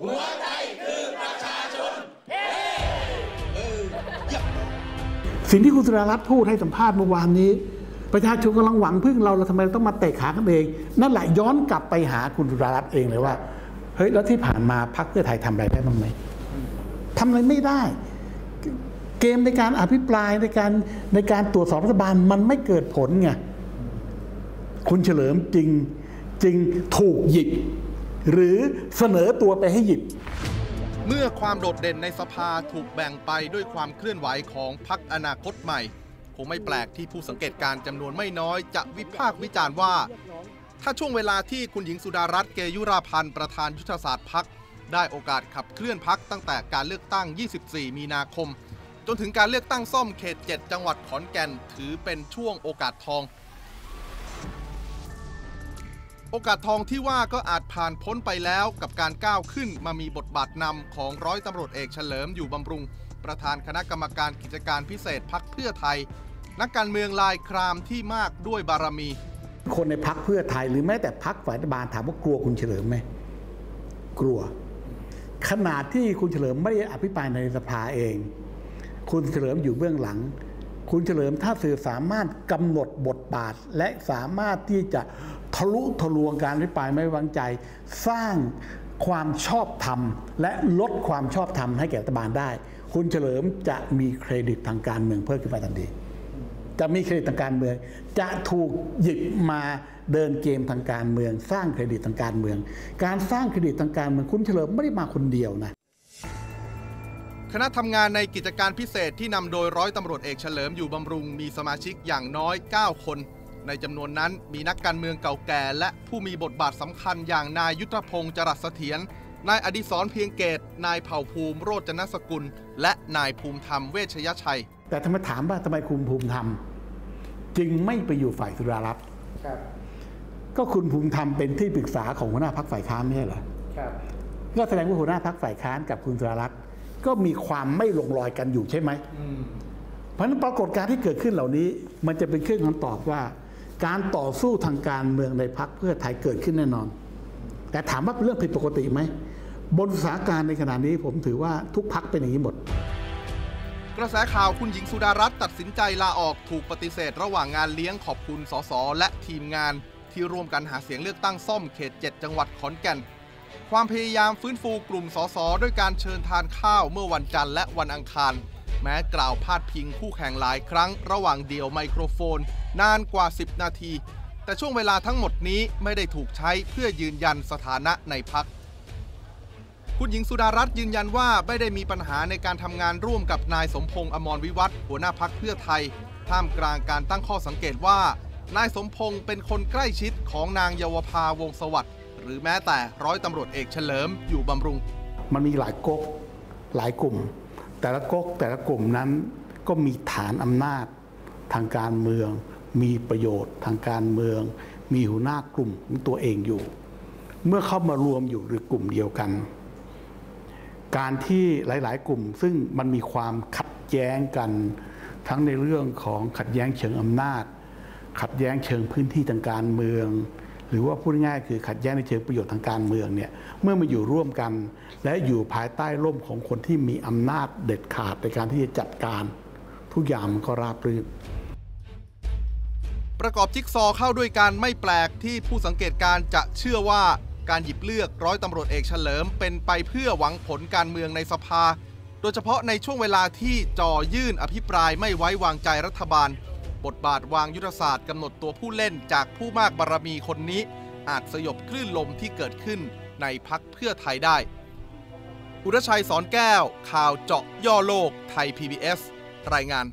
หัวใจคือประชาชนสิ่งที่คุณสุดารัตน์พูดให้สัมภาษณ์เมื่อวานนี้ ประชาชนกำลังหวังพึ่งเราเราทำไมต้องมาเตะขากันเอง นั่นแหละย้อนกลับไปหาคุณสุดารัตน์เองเลยว่าเฮ้ยแล้วที่ผ่านมาพรรคเพื่อไทยทำอะไรได้บ้างไหมทำอะไรไม่ได้ เกมในการอภิปรายในการในการตรวจสอบรัฐบาลมันไม่เกิดผลไงคุณเฉลิมจริงจริงถูกหยิบ หรือเสนอตัวไปให้หยิบ เมื่อความโดดเด่นในสภาถูกแบ่งไปด้วยความเคลื่อนไหวของพักอนาคตใหม่ คงไม่แปลกที่ผู้สังเกตการณ์จำนวนไม่น้อยจะวิพากษ์วิจารณ์ว่า ถ้าช่วงเวลาที่คุณหญิงสุดารัตน์เกยุราพันธ์ประธานยุทธศาสตร์พักได้โอกาสขับเคลื่อนพักตั้งแต่การเลือกตั้ง 24 มีนาคม จนถึงการเลือกตั้งซ่อมเขต 7 จังหวัดขอนแก่น ถือเป็นช่วงโอกาสทอง โอกาสทองที่ว่าก็อาจผ่านพ้นไปแล้วกับการก้าวขึ้นมามีบทบาทนำของร้อยตำรวจเอกเฉลิมอยู่บำรุง ประธานคณะกรรมการกิจการพิเศษพักเพื่อไทย นักการเมืองลายครามที่มากด้วยบารมี คนในพักเพื่อไทยหรือแม้แต่พักฝ่ายรัฐบาลถามว่ากลัวคุณเฉลิมไหมกลัว ขนาดที่คุณเฉลิมไม่ได้อภิปรายในสภาเอง คุณเฉลิมอยู่เบื้องหลัง คุณเฉลิมถ้าสื่อสามารถกำหนดบทบาท และสามารถที่จะทะลุทะลวงการอภิปรายไม่ไว้วางใจ สร้างความชอบธรรม และลดความชอบธรรมให้แก่รัฐบาลได้ คุณเฉลิมจะมีเครดิตทางการเมืองเพิ่มขึ้นไปทันทีจะมีเครดิตทางการเมือง จะถูกหยิบมาเดินเกมทางการเมือง สร้างเครดิตทางการเมือง การสร้างเครดิตทางการเมืองคุณเฉลิมไม่ได้มาคนเดียวนะ คณะทำงานในกิจการพิเศษที่นำโดยร้อยตำรวจเอกเฉลิมอยู่บำรุงมีสมาชิกอย่างน้อย 9 คน ในจำนวนนั้นมีนักการเมืองเก่าแก่ และผู้มีบทบาทสำคัญอย่างนายยุทธพงศ์จรัสเสถียรนายอดิศรเพียงเกต นายเผ่าภูมิโรจนสกุล และนายภูมิธรรมเวชยชัย แต่ทำไมถามว่าทำไมคุณภูมิธรรม จึงไม่ไปอยู่ฝ่ายสุรารัตน์ครับก็คุณภูมิธรรมเป็นที่ปรึกษาของหัวหน้าพักฝ่ายค้านไม่ใช่เหรอครับก็แสดงว่าหัวหน้าพักฝ่ายค้านกับคุณสุรารัตน์ ก็มีความไม่ลงรอยกันอยู่ใช่ไหมอืมเพราะฉะนั้นปรากฏการณ์ที่เกิดขึ้นเหล่านี้ มันจะเป็นเครื่องคำตอบว่า การต่อสู้ทางการเมืองในพักเพื่อไทยเกิดขึ้นแน่นอน แต่ถามว่าเป็นเรื่องผิดปกติไหมบนสถานการณ์ในขณะนี้ผมถือว่าทุกพักเป็นอย่างนี้หมด กระแสข่าวคุณหญิงสุดารัตน์ตัดสินใจลาออกถูกปฏิเสธ ระหว่างงานเลี้ยงขอบคุณสสและทีมงาน ที่ร่วมกันหาเสียงเลือกตั้งซ่อมเขต 7 จังหวัดขอนแก่น ความพยายามฟื้นฟูกลุ่มสสด้วยการเชิญทานข้าวเมื่อวันจันทร์และวันอังคาร แม้กล่าวพาดพิงคู่แข่งหลายครั้งระหว่างเดี่ยวไมโครโฟน นานกว่า 10 นาที แต่ช่วงเวลาทั้งหมดนี้ไม่ได้ถูกใช้เพื่อยืนยันสถานะในพักคุณหญิงสุดารัตน์ยืนยันว่าไม่ได้มีปัญหาในการทำงานร่วมกับนายสมพงษ์อมรวิวัฒหัวหน้าพักเพื่อไทย ท่ามกลางการตั้งข้อสังเกตว่า นายสมพงษ์เป็นคนใกล้ชิดของนางเยาวภาวงศ์สวัสดิ์ หรือแม้แต่ร้อยตำรวจเอกเฉลิมอยู่บำรุง มันมีหลายก๊กหลายกลุ่ม แต่ละก๊กแต่ละกลุ่มนั้นก็มีฐานอำนาจทางการเมือง มีประโยชน์ทางการเมือง มีหัวหน้ากลุ่มของตัวเองอยู่ เมื่อเข้ามารวมอยู่หรือกลุ่มเดียวกัน การที่หลาย ๆ กลุ่ม ซึ่งมันมีความขัดแย้งกัน ทั้งในเรื่องของขัดแย้งเชิงอำนาจ ขัดแย้งเชิงพื้นที่ทางการเมือง หรือว่าพูดง่ายๆคือขัดแย้งในเชิงประโยชน์ทางการเมืองเนี่ยเมื่อมาอยู่ร่วมกัน และอยู่ภายใต้ร่มของคนที่มีอำนาจเด็ดขาดในการที่จะจัดการ ทุกอย่างมันก็ราบรื่นประกอบจิ๊กซอว์เข้าด้วยกันไม่แปลกที่ผู้สังเกตการณ์จะเชื่อว่าการหยิบเลือกร้อยตำรวจเอกเฉลิม เป็นไปเพื่อหวังผลการเมืองในสภา โดยเฉพาะในช่วงเวลาที่จ่อยื่นอภิปรายไม่ไว้วางใจรัฐบาล บทบาทวางยุทธศาสตร์กำหนดตัวผู้เล่นจากผู้มากบารมีคนนี้ อาจสยบคลื่นลมที่เกิดขึ้นในพักเพื่อไทยได้ อุรชัยสอนแก้ว ข่าวเจาะย่อโลกไทย PBS รายงาน